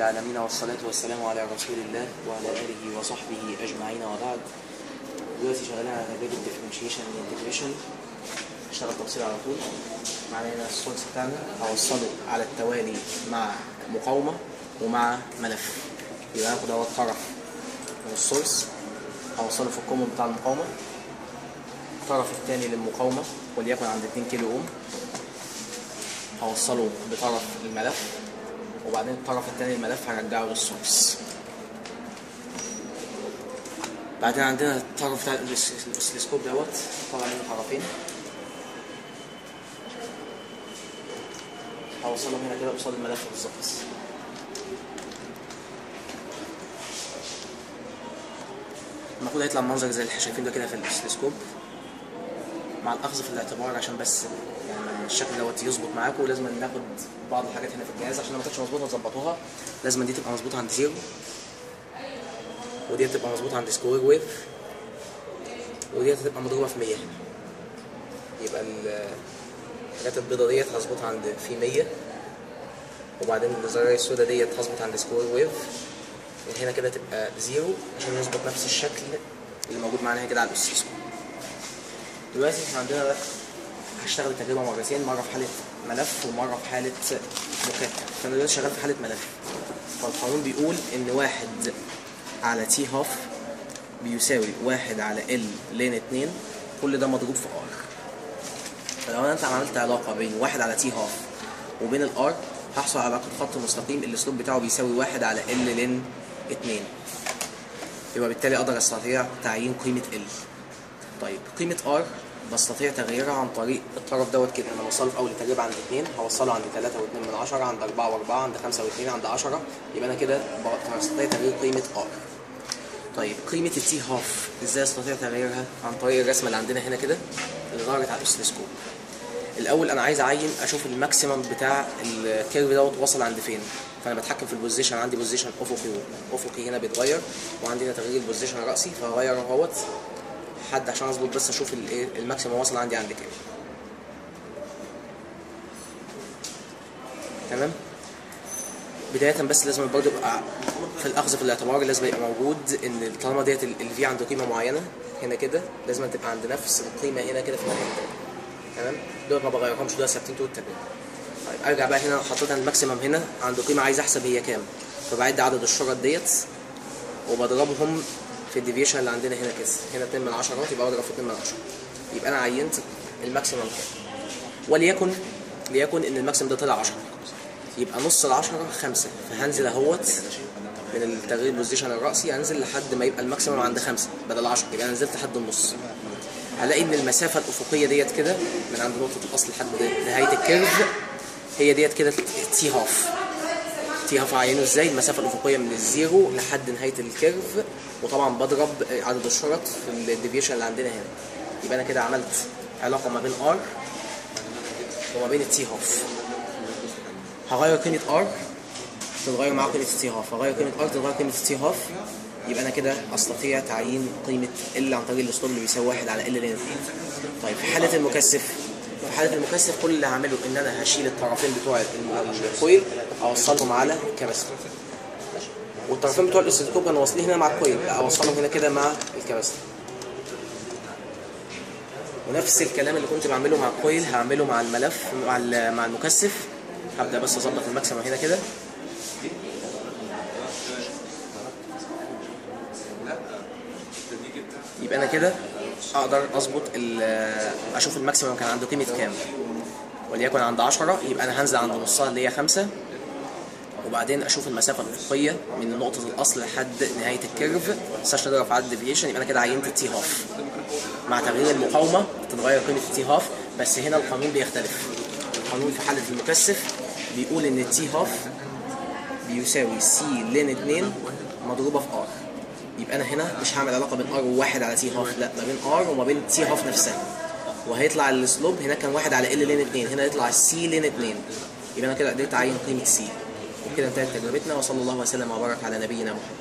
العالمين والصلاة والسلام على رسول الله وعلى آله وصحبه أجمعين وبعد. دلوقتي شغالين على باب ال differentiation وال integration هشتغل تفصيل على طول. معانا هنا ال source بتاعنا هوصله على التوالي مع مقاومة ومع ملف. يبقى هاخد اهو طرف من السورس هوصله في ال common بتاع المقاومة. الطرف الثاني للمقاومة وليكن عند 2 كيلو أوم. هوصله بطرف الملف. وبعدين الطرف الثاني للملف هرجعه للسورس بعدين عندنا الطرف بتاع الاسلسكوب دوت طبعا منه طرفين. هوصلهم هنا كده قصاد الملف بالظبط. المفروض هيطلع منظر زي اللي شايفين ده كده في الاسلسكوب مع الأخذ في الاعتبار عشان بس يعني الشكل دوت يظبط معاكم ولازم ناخد بعض الحاجات هنا في الجهاز عشان لو ما كانتش مظبوطة تظبطوها لازم دي تبقى مظبوطة عند zero ودي تبقى مظبوطة عند square wave ودي هتبقى مضروبة في 100 يبقى الحاجات البيضة ديت هظبطها عند في 100 وبعدين الزراير السوداء ديت هظبط عند square wave وهنا كده تبقى zero عشان يظبط نفس الشكل اللي موجود معانا هنا كده على ال oscilloscope دلوقتي إحنا عندنا هشتغل التجربه مرتين مرة في حالة ملف ومرة في حالة مكثف. فأنا دلوقتي شغال في حالة ملف. فالقانون بيقول إن واحد على T half بيساوي واحد على L ln اتنين كل ده مضروب في R فلو أنا انت عملت علاقة بين واحد على T half وبين ال R هحصل على علاقه خط مستقيم ال slope بتاعه بيساوي واحد على L ln اتنين. يبقى بالتالي أقدر أستطيع تعيين قيمة ال L طيب قيمة R بستطيع تغييرها عن طريق الطرف دوت كده. أنا بوصله في أول التجربه عند 2 هوصله عند 3 و2 من 10 عند 4 و4 عند 5 و2 عند 10 يبقى أنا كده بستطيع تغيير قيمة R طيب قيمة ال T half إزاي أستطيع تغييرها عن طريق الرسمة اللي عندنا هنا كده؟ اللي ظهرت على ال oscilloscope الأول أنا عايز أعين أشوف ال maximum بتاع ال curve دوت وصل عند فين. فأنا بتحكم في ال position عندي position افقي افقي هنا بيتغير وعندي هنا تغيير ال position الراسي فهغير أهوت. حد عشان أظبط بس أشوف الايه ال maximum وصل عندي عند كام تمام؟ بداية بس لازم برضه يبقى في الأخذ في الاعتبار لازم يبقى موجود إن طالما ديت ال V عنده قيمة معينة هنا كده لازم تبقى عند نفس القيمة هنا كده في الناحية التانية تمام؟ دول ما بغيرهمش دول ثابتين طول التجربة طيب أرجع بقى هنا حطيت ال maximum هنا عنده قيمة عايز أحسب هي كام. فبعد عدد الشرط ديت وبضربهم في ال division اللي عندنا هنا كده. هنا 2 من 10 يبقى اضرب في 2 من 10 يبقى أنا عينت ال maximum كام؟ وليكن ليكن إن ال maximum ده طلع 10 يبقى نص ال 10 5 فهنزل أهوت من التغيير ال position الرأسي هنزل لحد ما يبقى ال maximum عند 5 بدل 10 يبقى أنا نزلت لحد النص. هلاقي إن المسافة الأفقية ديت كده من عند نقطة الأصل لحد نهاية ال curve هي ديت كده T half T half عينه إزاي؟ المسافة الأفقية من ال zero لحد نهاية ال curve. وطبعا بضرب عدد الشرط في ال division اللي عندنا هنا. يبقى أنا كده عملت علاقة ما بين R وما بين ال T half. هغير قيمة R تتغير مع قيمة ال T half. هغير قيمة R تتغير قيمة ال T half. يبقى أنا كده أستطيع تعيين قيمة ال L عن طريق ال slope اللي بيساوي 1 على L ln 2 طيب في حالة المكثف. في حالة المكثف كل اللي هعمله إن أنا هشيل الطرفين بتوع ال coil أوصلهم على ال capacitor والطرفين بتوع ال oscilloscope كانوا واصلين هنا مع ال coil. أوصلهم هنا كده مع ال capacitor ونفس الكلام اللي كنت بعمله مع ال coil هعمله مع الملف مع مع المكثف. هبدأ بس أظبط ال maximum هنا كده. يبقى أنا كده أقدر اظبط أشوف ال maximum كان عنده قيمة كام. وليكن عند 10 يبقى أنا هنزل عند نصها اللي هي 5 وبعدين أشوف المسافة الافقيه من نقطة الاصل لحد نهاية ال curve. عشان اضرب عدد ال division يبقى أنا كده عينت ال T half. مع تغيير المقاومة تتغير قيمة ال T half بس هنا القانون بيختلف. القانون في حالة المكثف بيقول إن ال T half بيساوي C ln 2 مضروبة في R يبقى أنا هنا مش هعمل علاقة بين R وواحد على T half لا ما بين ار وما بين T half نفسها. وهيطلع ال slope هناك كان واحد على L ln 2 هنا يطلع ال C ln 2 يبقى أنا كده قدرت اعين قيمة C وبكده انتهت تجربتنا وصلى الله وسلم وبارك على نبينا محمد.